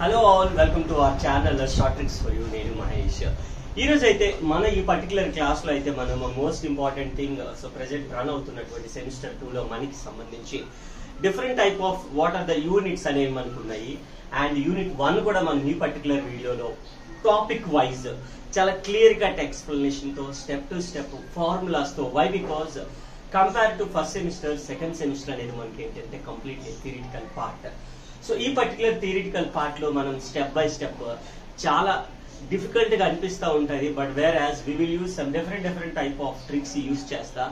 Hello all welcome to our channel short tricks for you నేను మహేష్. ఈ రోజు అయితే మన ఈ పర్టికులర్ క్లాస్లో అయితే మనం most important thing so present run అవుతున్నటువంటి సెమిస్టర్ టూ లో మనకి సంబంధించి different type of what are the units అనేవి మనకు ఉన్నాయి అండ్ యూనిట్ వన్ కూడా మనం ఈ పర్టికులర్ వీడియోలో టాపిక్ వైజ్ చాలా క్లియర్ కట్ ఎక్స్ప్లెనేషన్తో step to step ఫార్ములాస్తో why because compare to first semester second semester అనేది మనకి ఏంటంటే కంప్లీట్లీ థిరిటికల్ పార్ట్ సో ఈ పర్టికులర్ థియరిటికల్ పార్ట్లో మనం స్టెప్ బై స్టెప్ చాలా డిఫికల్ట్గా అనిపిస్తూ ఉంటుంది. But where as we will use some different different type of tricks use చేస్తా.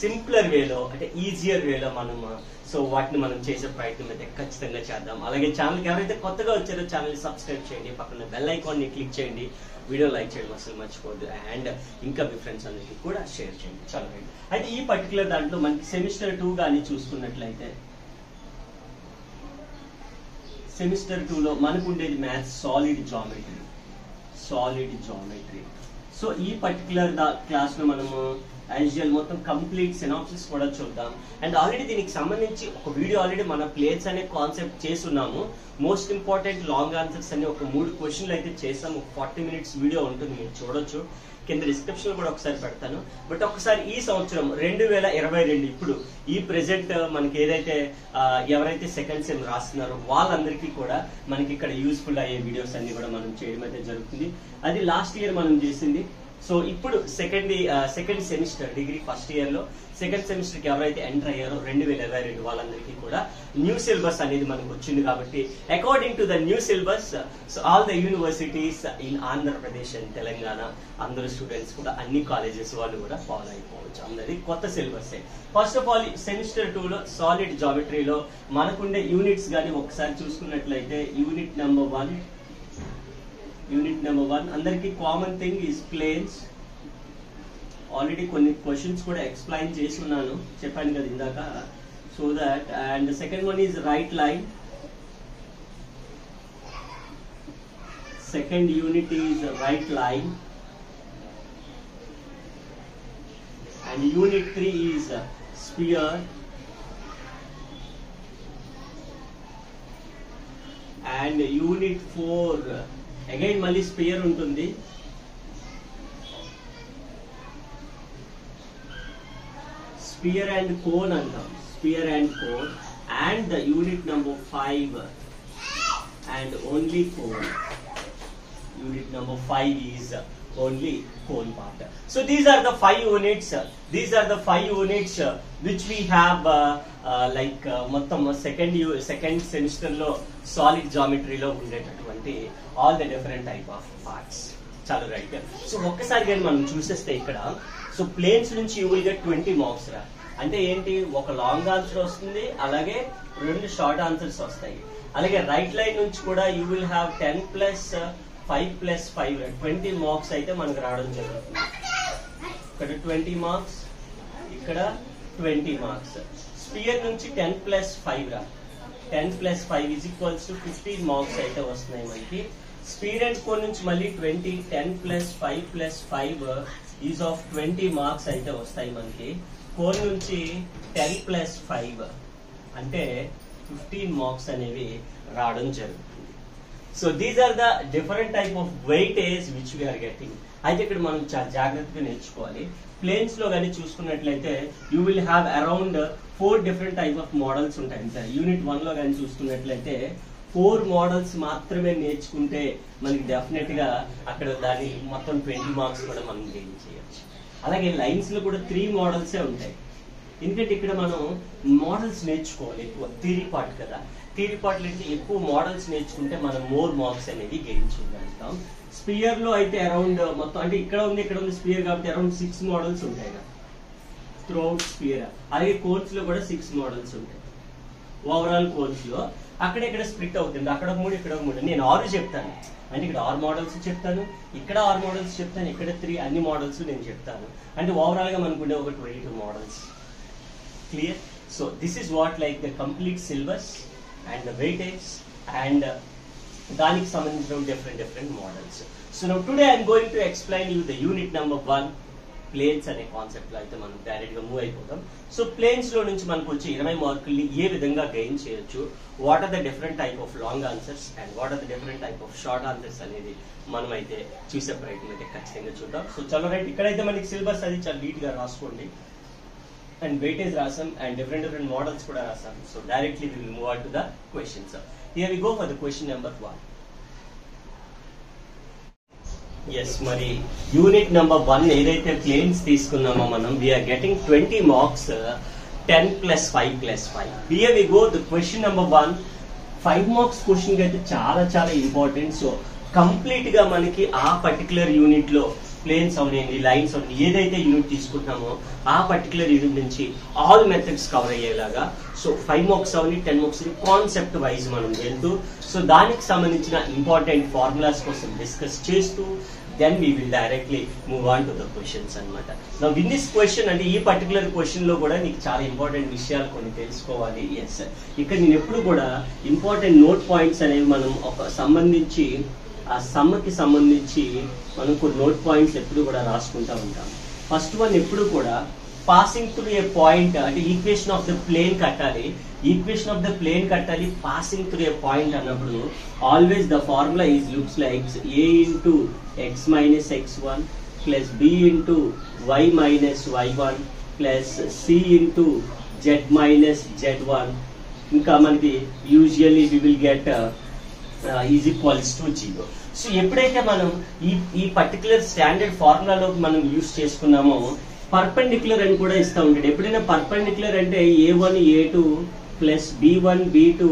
సింప్లర్ వేలో అంటే ఈజియర్ వేలో మనం సో వాటిని మనం చేసే ప్రయత్నం అయితే ఖచ్చితంగా చేద్దాం. అలాగే ఛానల్కి ఎవరైతే కొత్తగా వచ్చారో ఛానల్ సబ్స్క్రైబ్ చేయండి. పక్కన బెల్ ఐకాన్ని క్లిక్ చేయండి. వీడియో లైక్ చేయడం అసలు మర్చిపోద్దు అండ్ ఇంకా మీ ఫ్రెండ్స్ అందరికీ కూడా షేర్ చేయండి. చాలా అయితే ఈ పర్టికులర్ దాంట్లో మనకి సెమిస్టర్ టూ కానీ చూసుకున్నట్లయితే సెమిస్టర్ టూలో మనకు ఉండేది maths solid geometry solid geometry so ఈ పర్టికులర్ క్లాస్లో మనము యాజువల్ మొత్తం కంప్లీట్ సినాప్సిస్ కూడా చూద్దాం. అండ్ ఆల్రెడీ దీనికి సంబంధించి ఒక వీడియో ఆల్రెడీ మన ప్లేట్స్ అనే కాన్సెప్ట్ చేస్తున్నాము. మోస్ట్ ఇంపార్టెంట్ లాంగ్ ఆన్సర్స్ అనే ఒక మూడు క్వశ్చన్లు అయితే చేసాము. ఫార్టీ మినిట్స్ వీడియో ఉంటుంది మీరు చూడొచ్చు. కింద డిస్క్రిప్షన్ కూడా ఒకసారి పెడతాను. బట్ ఒకసారి ఈ సంవత్సరం రెండు వేల ఇరవై రెండు ఇప్పుడు ఈ ప్రెసెంట్ మనకి ఏదైతే ఎవరైతే సెకండ్ సెమ్ రాస్తున్నారో వాళ్ళందరికీ కూడా మనకి ఇక్కడ యూస్ఫుల్ అయ్యే వీడియోస్ అన్ని కూడా మనం చేయడం అయితే జరుగుతుంది. అది లాస్ట్ ఇయర్ మనం చేసింది సో ఇప్పుడు second second semester degree first ఇయర్లో సెకండ్ సెమిస్టర్కి ఎవరైతే ఎంటర్ అయ్యారో రెండు వేల ఇరవై రెండు వాళ్ళందరికీ కూడా న్యూ సిలబస్ అనేది మనకు వచ్చింది కాబట్టి according to the new syllabus so all the universities in Andhra Pradesh and Telangana అందరు స్టూడెంట్స్ కూడా అన్ని కాలేజెస్ వాళ్ళు కూడా ఫాలో అయిపోవచ్చు. అందరి కొత్త syllabus first of all semester two లో సాలిడ్ జామెట్రీలో మనకుండే యూనిట్స్ కానీ ఒకసారి చూసుకున్నట్లయితే unit number one unit number one అందరికి common thing is planes already కొన్ని క్వశ్చన్స్ కూడా ఎక్స్ప్లెయిన్ చేసి ఉన్నాను. చెప్పాను కదా ఇందాక. So that and second one is right line second unit is right line and unit three is sphere and unit four again మళ్ళీ sphere ఉంటుంది. స్పియర్ అండ్ కోన్ అంటాం. Sphere and cone and the unit number five and only cone unit number five is only coal part. So these are the five units. These are the five units which we have uh, uh, like uh, మొత్తం second second semester solid జామెట్రీలో ఉండేటటువంటి all the different type of parts చాలా right so ఒక్కసారి కానీ మనం చూసేస్తే ఇక్కడ so planes నుంచి you will get twenty marks రా అంటే ఏంటి? ఒక లాంగ్ ఆన్సర్ వస్తుంది అలాగే రెండు షార్ట్ ఆన్సర్స్ వస్తాయి. అలాగే రైట్ లైన్ నుంచి కూడా you will have ten plus five plus five twenty marks అయితే మనకు రావడం జరుగుతుంది. ఇక్కడ ట్వంటీ మార్క్స్ ఇక్కడ ట్వంటీ మార్క్స్. స్పియర్ నుంచి టెన్ ప్లస్ ఫైవ్ రా. Ten plus five is equals to fifteen marks అయితే వస్తున్నాయి మనకి. స్పీడ్ అండ్ కోన్ నుంచి మళ్ళీ twenty ten plus five plus five is of twenty marks అయితే వస్తాయి మనకి. కోన్ నుంచి టెన్ ప్లస్ ఫైవ్ అంటే ఫిఫ్టీన్ మార్క్స్ అనేవి రావడం జరుగుతుంది. So these are the different type of weightage which we are getting అయితే ఇక్కడ మనం చాలా జాగ్రత్తగా నేర్చుకోవాలి. ప్లేన్స్లో కానీ చూసుకున్నట్లయితే you will have around four different type of models ఉంటాయి. సార్ యూనిట్ వన్లో కానీ చూసుకున్నట్లయితే ఫోర్ మోడల్స్ మాత్రమే నేర్చుకుంటే మనకి డెఫినెట్గా అక్కడ దాని మొత్తం ట్వంటీ మార్క్స్ కూడా మనం గెయిన్ చేయొచ్చు. అలాగే లైన్స్లో కూడా త్రీ మోడల్సే ఉంటాయి. ఎందుకంటే ఇక్కడ మనం మోడల్స్ నేర్చుకోవాలి ఎక్కువ. థీరీ పార్ట్ కదా. థీరీ పార్ట్లు అంటే ఎక్కువ మోడల్స్ నేర్చుకుంటే మనం మోర్ మార్క్స్ అనేది గెయిన్ చేయగలుగుతాం. స్పియర్లో అయితే అరౌండ్ మొత్తం అంటే ఇక్కడ ఉంది ఇక్కడ ఉంది స్పియర్ కాబట్టి అరౌండ్ సిక్స్ మోడల్స్ ఉంటాయి త్రూఅవుట్ స్పియర్ అలాగే కోర్స్లో కూడా సిక్స్ మోడల్స్ ఉంటాయి. ఓవరాల్ కోర్స్లో. అక్కడ ఇక్కడ స్ప్లిట్ అవుతుంది. అక్కడ మూడు ఇక్కడ మూడు. నేను ఆరు చెప్తాను. అంటే ఇక్కడ ఆరు మోడల్స్ చెప్తాను. ఇక్కడ ఆరు మోడల్స్ చెప్తాను. ఇక్కడ త్రీ అన్ని మోడల్స్ నేను చెప్తాను. అంటే ఓవరాల్గా మనకుండే ఒక twenty two models clear. So this is what like the complete syllabus and the weightage and uh, దానికి సంబంధించిన different different models so now today I'm going to explain you the unit number one planes అనే కాన్సెప్ట్లో. అయితే మనం డైరెక్ట్గా move అయిపోతాం. So ప్లేన్స్లో నుంచి మనకు వచ్చే ఇరవై మార్కుల్ని ఏ విధంగా గెయిన్ చేయొచ్చు? What are the different type of long answers and what are the different type of short answers అనేది మనం అయితే చూసే ప్రయత్నం అయితే ఖచ్చితంగా చూద్దాం. సో చలో రైట్ ఇక్కడైతే మనకి సిలబస్ అది చాలా నీట్గా రాసుకోండి. అండ్ వెయిటేజ్ రాసాం అండ్ డిఫరెంట్ డిఫరెంట్ మోడల్స్ కూడా రాసాం. So directly will move out to the questions here we go for the question number one yes మరి యూనిట్ నెంబర్ వన్ ఏదైతే ప్లేన్స్ తీసుకున్నామో మనం we are getting twenty marks ten plus five plus five here we go the question number one five marks question అయితే చాలా చాలా important so కంప్లీట్గా మనకి ఆ పర్టికులర్ యూనిట్లో ప్లేన్స్ అవనండి లైన్స్ అవనండి ఏదైతే యూనిట్ తీసుకుంటున్నామో ఆ పర్టికులర్ యూనిట్ నుంచి ఆల్ మెథడ్స్ కవర్ అయ్యేలాగా. సో ఫైవ్ మార్క్స్ అవని టెన్ మార్క్స్ కాన్సెప్ట్ వైజ్ మనం వెళ్తూ సో దానికి సంబంధించిన ఇంపార్టెంట్ ఫార్ములాస్ కోసం డిస్కస్ చేస్తూ then we will directly move on to the questions అనమాట నా విన్ దిస్ క్వశ్చన్ అంటే ఈ పర్టికులర్ క్వశ్చన్లో కూడా నీకు చాలా ఇంపార్టెంట్ విషయాలు కొన్ని తెలుసుకోవాలి. ఎస్ ఇక్కడ నేను ఎప్పుడు కూడా ఇంపార్టెంట్ నోట్ పాయింట్స్ అనేవి మనం ఒక సంబంధించి ఆ సమ్మకి సంబంధించి మనం కొన్ని నోట్ పాయింట్స్ ఎప్పుడు కూడా రాసుకుంటా ఉంటాం. ఫస్ట్ వన్ ఎప్పుడు కూడా పాసింగ్ త్రూ ఏ పాయింట్ అంటే ఈక్వేషన్ ఆఫ్ ద ప్లేన్ కట్టాలి. ఈక్వేషన్ ఆఫ్ ద ప్లేన్ కట్టాలి పాసింగ్ త్రూ ఏ పాయింట్ అన్నప్పుడు always the formula is looks like a into x minus x one plus b into y minus y one plus c into z minus z one ఇంకా మనకి usually we will get is equals to zero. So ఎప్పుడైతే మనం ఈ ఈ particular standard ఫార్ములాలో మనం use చేసుకున్నామో perpendicular అని కూడా ఇస్తూ ఉంటాడు. ఎప్పుడైనా పర్పెండిక్యులర్ అంటే a one a two plus b one b two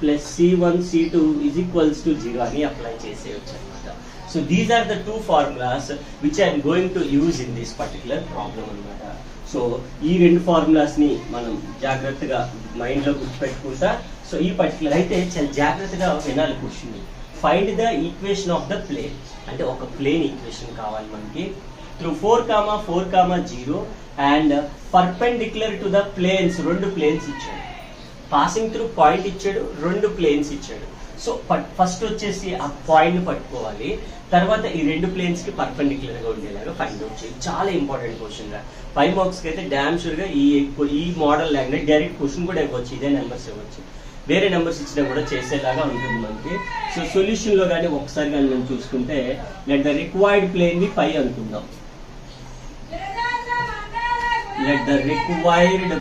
plus c one c two is equals to zero అని అప్లై చేసేయచ్చు అనమాట so these are the two formulas which I'm going to use in this particular problem అనమాట so ఈ రెండు ఫార్ములాస్ని మనం జాగ్రత్తగా మైండ్లో గుర్తుపెట్టుకుంటా. So ఈ పర్టికులర్ అయితే చాలా జాగ్రత్తగా వినాలి కూర్చుని find the equation of the plane అంటే ఒక ప్లేన్ ఈక్వేషన్ కావాలి మనకి. Through four comma four comma zero and perpendicular to the planes రెండు ప్లేన్స్ ఇచ్చాడు. పాసింగ్ త్రూ పాయింట్ ఇచ్చాడు రెండు ప్లేన్స్ ఇచ్చాడు. సో ఫస్ట్ వచ్చేసి ఆ పాయింట్ పట్టుకోవాలి. తర్వాత ఈ రెండు ప్లేన్స్కి పర్పెండిక్యులర్గా ఉండేలాగా ఫైండ్ అవుట్ చేయాలి చాలా ఇంపార్టెంట్ క్వశ్చన్ రా. ఫైవ్ మార్క్స్కి అయితే డామ్ షూర్గా ఈ ఈ మోడల్ లేకుండా డైరెక్ట్ క్వశ్చన్ కూడా ఇవ్వచ్చు. ఇదే నెంబర్స్ ఇవ్వచ్చు. వేరే నెంబర్స్ ఇచ్చినా కూడా చేసేలాగా ఉంటుంది మనకి. సో సొల్యూషన్లో కానీ ఒకసారి కానీ మనం చూసుకుంటే లెట్ ద రిక్వైర్డ్ ప్లేన్ని పై అనుకుందాం. Let the required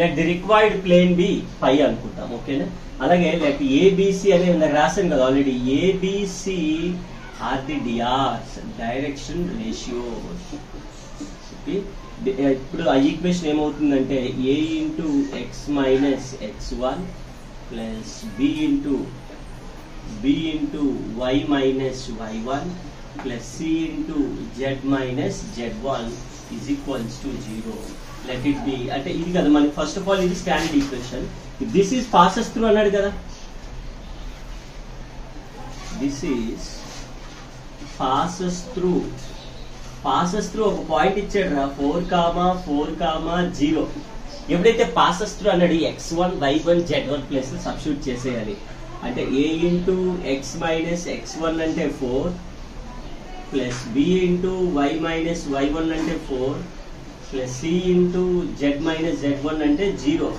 let the required plane be pi అనుకుంటాం. ఓకేనా అలాగే లైక్ ఏబిసి అనే నాకు రాశాను కదా already ABC are the DRs direction ratio ఇప్పుడు ఆ ఈక్వేషన్ ఏమవుతుందంటే a into x minus x one plus b into b into y minus y one plus c into z minus z one is equals to zero let it be అంటే ఇది కదా మనకి first of all ఇది standard equation this is passes through అన్నాడు కదా. This is passes through passes through ఒక point ఇచ్చాడు రా. Four comma four comma zero ఎప్పుడైతే పాసెస్ త్రూ అన్నాడు x one y one z one plus substitute చేసేయాలి. అంటే a into x minus x one అంటే four plus b into y minus y one అంటే four plus c into z minus z one అంటే zero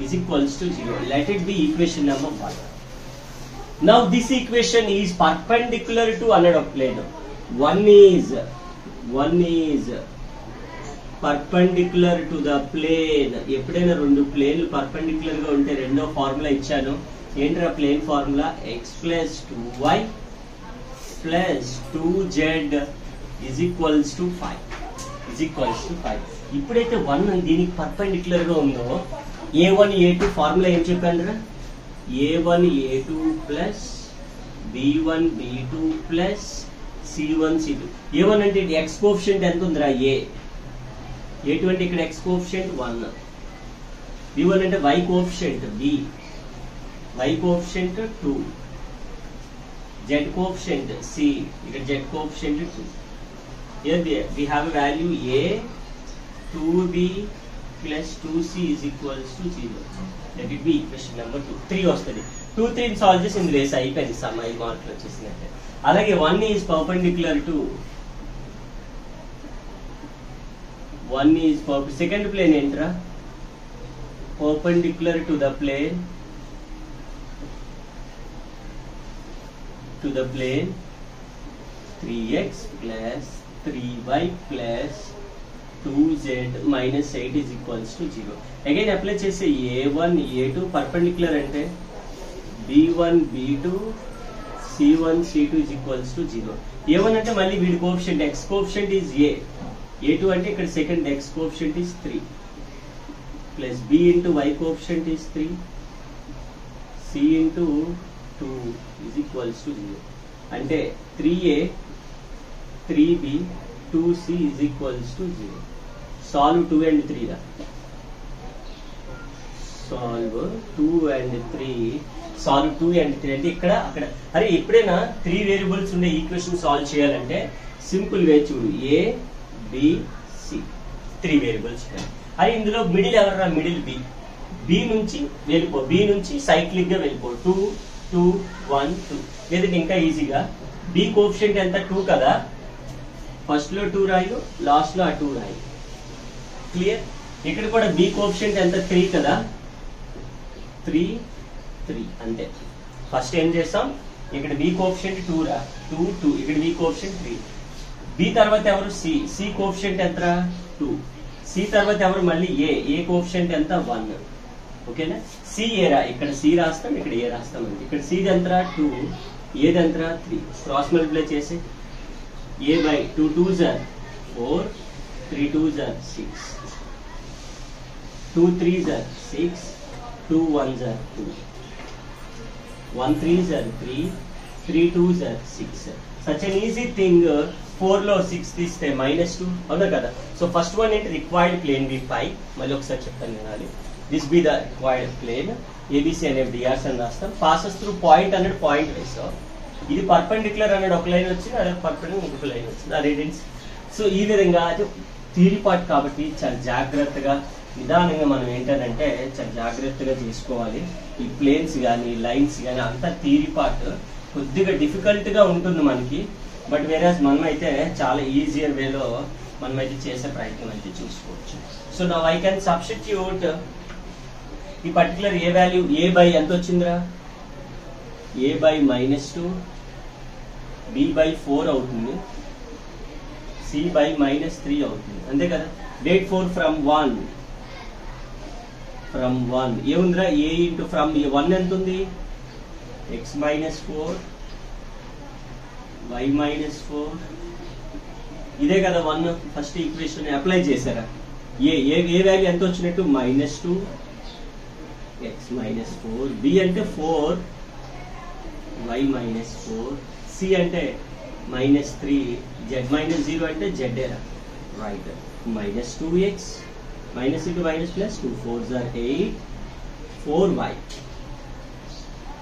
is equals to zero let it be equation number one now this equation is perpendicular to another plane. Plane one is one is perpendicular to the plane ఎప్పుడైనా రెండు ప్లేన్లు పర్పెండిక్యులర్గా ఉంటే రెండో formula ఇచ్చాను. ఏంట్రా plane formula x plus two y plus two z is equals to five is equals to five ఇప్పుడైతే one దీనికి పర్పెండిక్యులర్గా ఉందో a one a two formula ఏం చెప్పాను a one a two plus b one b two plus c one c two a one అంటే x coefficient ఎంత ఉందిరా a a two అంటే ఇక్కడ x coefficient one b one అంటే y coefficient b y coefficient two z coefficient c ఇక్కడ z coefficient two we have value a two b plus 2c is equals to 0 let it be equation number 2 3 వస్తుంది 2 3 solve చేసి ఇందులో వేసి అయిపోయింది some ఐదు మార్కులు వచ్చేసినట్టే అలాగే 1 is perpendicular to one is second plane ఏంట్రా perpendicular to the plane to the plane 3x plus 3y plus 2z minus 8 is equals to 0 again apply చేసే a1 a2 perpendicular అంటే b1 b2 c1 c2 is equals to 0 a1 అంటే మళ్ళీ వీడి coefficient x coefficient is a a2 అంటే ఇక్కడ second x coefficient is 3 plus b into y coefficient is 3 c into 2 is equals to 0 అంటే 3a 3b 2c is equals to 0 solve 2 and 3 రా. Solve 2 and 3 solve two and three అంటే ఇక్కడ అక్కడ. అరే ఎప్పుడైనా three variables ఉండే equation solve చేయాలంటే simple way చూడు. A B C three variables అరే ఇందులో మిడిల్ ఎవరన్నా మిడిల్ బి బి నుంచి వెళ్ళిపో. బి నుంచి సైక్లిక్గా వెళ్ళిపో. టూ టూ వన్ టూ లేదంటే ఇంకా ఈజీగా బి కోఫిషియంట్ ఎంత? టూ కదా. ఫస్ట్లో టూ రాయు లాస్ట్లో ఆ టూ రాయి. క్లియర్ ఇక్కడ కూడా బి కోప్షెంట్ ఎంత? త్రీ కదా? త్రీ త్రీ అంతే. ఫస్ట్ ఏం చేస్తాం? ఇక్కడ బి కోప్షెంట్ టూ రా. టూ టూ ఇక్కడ బి కోప్షెంట్ త్రీ బి తర్వాత ఎవరు? సి సి కోప్షెంట్ ఎంతరా టూ సి తర్వాత ఎవరు? మళ్ళీ ఏ ఏ కోప్షెంట్ ఎంత? వన్ ఓకేనా? సి ఏరా ఇక్కడ సి రాస్తాం ఇక్కడ ఏ రాస్తాం అండి ఇక్కడ సిది ఎంతరా టూ ఏది ఎంతరా త్రీ క్రాస్ మల్టిప్లై చేసి ఏ బై టూ టూ జర్ ఫోర్ త్రీ టూ జర్ సిక్స్ టూ త్రీ జర్ సిక్స్ టూ వన్ జర్ టూ వన్ త్రీ జర్ three three two జర్ six such an easy thing ఫోర్లో సిక్స్ తీస్తే మైనస్ టూ అవునా కదా? సో ఫస్ట్ వన్ ఏంటి రిక్వైర్డ్ ప్లేన్ బి ఫైవ్ మళ్ళీ ఒకసారి చెప్తాను వినాలి this be the required plane ABC అనే డిఆర్స్ అని రాస్తాం. పాసెస్ త్రూ పాయింట్ అనేది పాయింట్ వేస్తాం ఇది పర్పెండిక్యులర్ అనేది ఒక లైన్ వచ్చింది అదే పర్పెండిక్యులర్ ఇంకొక లైన్ వచ్చింది. ఆ రేడియన్స్ సో ఈ విధంగా అది థీరీ పార్ట్ కాబట్టి చాలా జాగ్రత్తగా నిదానంగా మనం ఏంటంటే చాలా జాగ్రత్తగా చేసుకోవాలి ఈ ప్లేన్స్ కానీ లైన్స్ కానీ అంతా థీరీ పార్ట్ కొద్దిగా డిఫికల్ట్గా ఉంటుంది మనకి. బట్ వేరే మనమైతే చాలా ఈజియర్ వేలో మనమైతే చేసే ప్రయత్నం అయితే చూసుకోవచ్చు. సో నా ఐ కెన్ సబ్స్టిట్యూట్ ఈ particular A value A by ఎంత వచ్చిందిరా? A by minus two B by four అవుతుంది. సి బై మైనస్ త్రీ అవుతుంది. అంతే కదా? That four from one from one ఏముందిరా ఏ ఇంటూ ఫ్రమ్ వన్ ఎంత ఉంది x minus four y minus four ఇదే కదా వన్ ఫస్ట్ ఈక్వేషన్ అప్లై చేశారా? ఏ ఏ ఏ వాల్యూ ఎంత వచ్చినట్టు? Minus two x minus four B అంటే four y minus four C అంటే minus three z minus zero అంటే z right minus two x minus into minus plus two four jar eight four y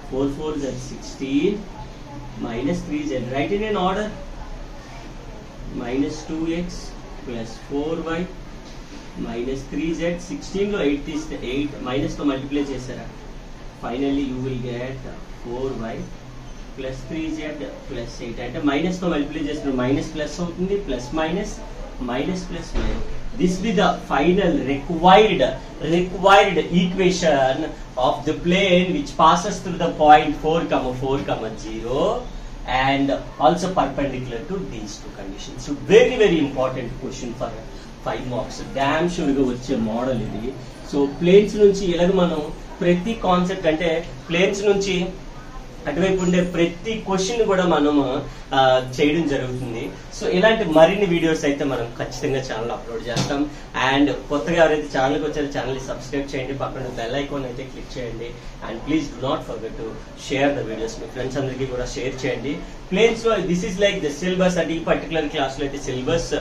four four jar sixteen minus three z right in an order minus two x plus four y minus three z సిక్స్టీన్లో eight తీస్తే eight మైనస్తో multiply చేశారా. Finally you will get four y plus three z plus eight అంటే మైనస్తో multiply చేసిన minus plus అవుతుంది plus minus minus plus minus this be the final required required equation of the plane which passes through the point four comma four comma zero and also perpendicular to these two conditions very very important question for five marks damn షూర్గా వచ్చే model ఇది. So planes నుంచి ఎలాగ మనం ప్రతి concept అంటే planes నుంచి అటువైపు ఉండే ప్రతి క్వశ్చన్ కూడా మనం చేయడం జరుగుతుంది. సో ఇలాంటి మరిన్ని వీడియోస్ అయితే మనం ఖచ్చితంగా ఛానల్ అప్లోడ్ చేస్తాం. అండ్ కొత్తగా ఎవరైతే ఛానల్కి వచ్చారో ఛానల్ సబ్స్క్రైబ్ చేయండి. పక్కన బెల్ ఐకాన్ అయితే క్లిక్ చేయండి. And please do not forget to share the videos me friends అందరికీ కూడా షేర్ చేయండి. Planes this is like the syllabus అంటే ఈ పర్టికులర్ క్లాస్లో అయితే సిలబస్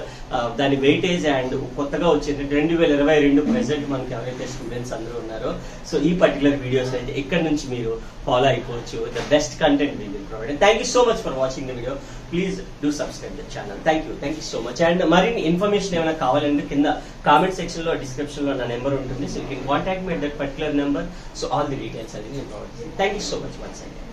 దాని వెయిటేజ్ అండ్ కొత్తగా వచ్చింది రెండు వేల ఇరవై రెండు ప్రెసెంట్ మనకి ఎవరైతే స్టూడెంట్స్ అందరూ ఉన్నారో. సో ఈ పర్టికులర్ వీడియోస్ అయితే ఇక్కడ నుంచి మీరు ఫాలో అయిపోవచ్చు? The best content we will provide thank you so much for watching the video please do subscribe the channel thank you thank you so much and మరిన్ని information ఏమైనా కావాలంటే కింద కామెంట్ సెక్షన్లో డిస్క్రిప్షన్లో నా నెంబర్ ఉంటుంది. So you can contact me that particular number so all the details అది నేను provide thank you so much once again